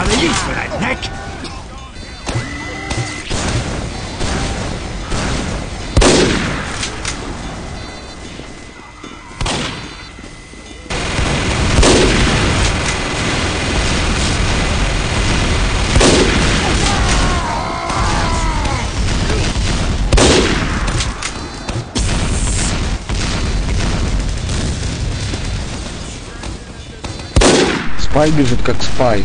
another use for that neck. Спай бежит как спай.